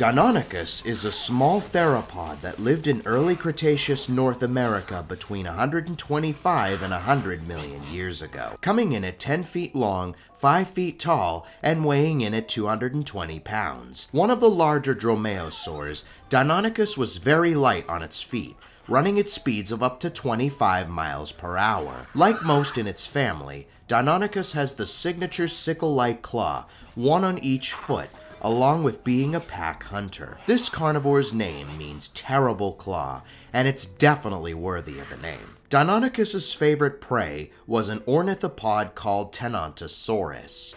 Deinonychus is a small theropod that lived in early Cretaceous North America between 125 and 100 million years ago, coming in at 10 feet long, 5 feet tall, and weighing in at 220 pounds. One of the larger dromaeosaurs, Deinonychus was very light on its feet, running at speeds of up to 25 miles per hour. Like most in its family, Deinonychus has the signature sickle-like claw, one on each foot, along with being a pack hunter. This carnivore's name means terrible claw, and it's definitely worthy of the name. Deinonychus's favorite prey was an ornithopod called Tenontosaurus.